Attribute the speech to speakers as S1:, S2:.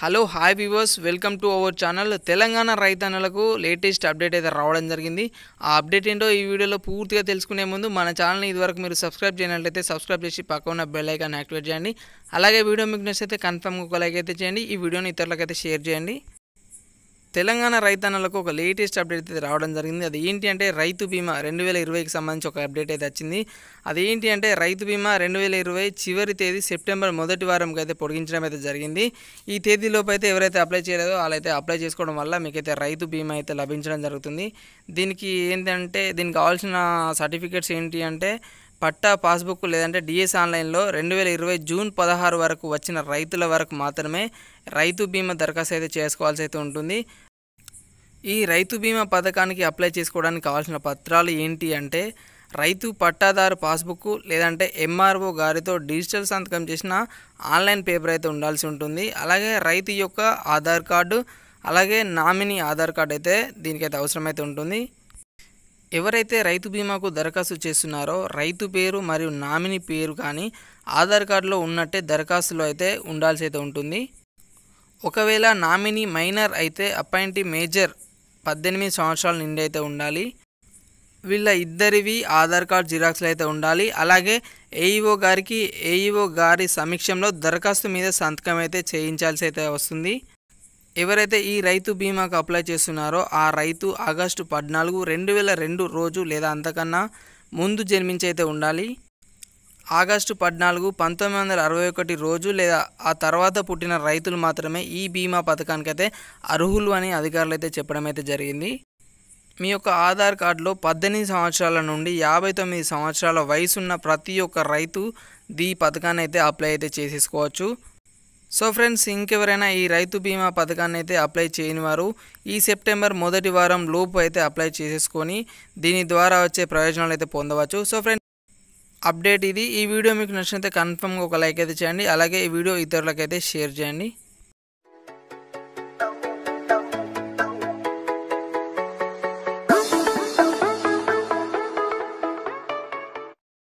S1: Hello hi viewers welcome to our channel Telangana రైతన్నలకు latest update అయితే రావడం జరిగింది. ఆ అప్డేట్ ఏంటో ఈ వీడియోలో పూర్తిగా తెలుసుకునే ముందు మన ఛానల్ని ఇదివరకు మీరు సబ్స్క్రైబ్ చేయనట్లయితే సబ్స్క్రైబ్ చేసి పక్క ఉన్న బెల్ ఐకాన్ యాక్టివేట్ చేయండి. అలాగే వీడియో మీకు నచ్చితే కన్ఫర్మ్గా ఒక లైక్ అయితే చేయండి. ఈ వీడియోని ఇతరులకైతే షేర్ చేయండి. తెలంగాణ రైతన్నలకు ఒక లేటెస్ట్ అప్డేట్ అయితే రావడం జరిగింది. అది ఏంటి అంటే రైతు బీమా రెండు వేల ఇరవైకి సంబంధించి ఒక అప్డేట్ అయితే వచ్చింది. అది ఏంటి అంటే రైతు బీమా రెండు వేల ఇరవై చివరి తేదీ సెప్టెంబర్ మొదటి వారంకి అయితే పొడిగించడం అయితే జరిగింది. ఈ తేదీలోపు అయితే ఎవరైతే అప్లై చేయలేదో వాళ్ళైతే అప్లై చేసుకోవడం వల్ల మీకైతే రైతు బీమా అయితే లభించడం జరుగుతుంది. దీనికి ఏంటంటే దీనికి కావాల్సిన సర్టిఫికేట్స్ ఏంటి అంటే పట్టా పాస్బుక్ లేదంటే డిఎస్ ఆన్లైన్లో రెండు వేల ఇరవై జూన్ పదహారు వరకు వచ్చిన రైతుల వరకు మాత్రమే రైతు బీమా దరఖాస్తు అయితే చేసుకోవాల్సి అయితే ఉంటుంది. ఈ రైతు బీమా పథకానికి అప్లై చేసుకోవడానికి కావాల్సిన పత్రాలు ఏంటి అంటే రైతు పట్టాదారు పాస్బుక్ లేదంటే ఎంఆర్ఓ గారితో డిజిటల్ సంతకం చేసిన ఆన్లైన్ పేపర్ అయితే ఉండాల్సి ఉంటుంది. అలాగే రైతు యొక్క ఆధార్ కార్డు అలాగే నామినీ ఆధార్ కార్డు అయితే దీనికైతే అవసరమైతే ఉంటుంది. ఎవరైతే రైతు బీమాకు దరఖాస్తు చేస్తున్నారో రైతు పేరు మరియు నామినీ పేరు కానీ ఆధార్ కార్డులో ఉన్నట్టే దరఖాస్తులో అయితే ఉండాల్సి అయితే ఉంటుంది. ఒకవేళ నామినీ మైనర్ అయితే అపాయింటీ మేజర్ పద్దెనిమిది సంవత్సరాల నిండి అయితే ఉండాలి. వీళ్ళ ఇద్దరివి ఆధార్ కార్డ్ జిరాక్స్లు అయితే ఉండాలి. అలాగే ఏఈఓ గారికి ఏఈఓ గారి సమీక్షంలో దరఖాస్తు మీద సంతకం అయితే చేయించాల్సి అయితే వస్తుంది. ఎవరైతే ఈ రైతు బీమాకు అప్లై చేస్తున్నారో ఆ రైతు ఆగస్టు పద్నాలుగు రెండు వేల రెండు రోజు లేదా అంతకన్నా ముందు జన్మించి అయితే ఉండాలి. ఆగస్టు పద్నాలుగు పంతొమ్మిది వందల అరవై ఒకటి రోజు లేదా ఆ తర్వాత పుట్టిన రైతులు మాత్రమే ఈ బీమా పథకానికైతే అర్హులు అని అధికారులు అయితే చెప్పడం అయితే జరిగింది. మీ యొక్క ఆధార్ కార్డులో పద్దెనిమిది సంవత్సరాల నుండి యాభై తొమ్మిది సంవత్సరాల వయసున్న ప్రతి ఒక్క రైతు ఈ పథకాన్ని అయితే అప్లై అయితే చేసేసుకోవచ్చు. సో ఫ్రెండ్స్ ఇంకెవరైనా ఈ రైతు బీమా పథకాన్ని అయితే అప్లై చేయని వారు ఈ సెప్టెంబర్ మొదటి వారం లోపు అయితే అప్లై చేసేసుకొని దీని ద్వారా వచ్చే ప్రయోజనాలు అయితే పొందవచ్చు. సో ఫ్రెండ్స్ అప్డేట్ ఇది. ఈ వీడియో మీకు నచ్చినైతే కన్ఫర్మ్గా ఒక లైక్ అయితే చేయండి. అలాగే ఈ వీడియో ఇతరులకైతే షేర్ చేయండి.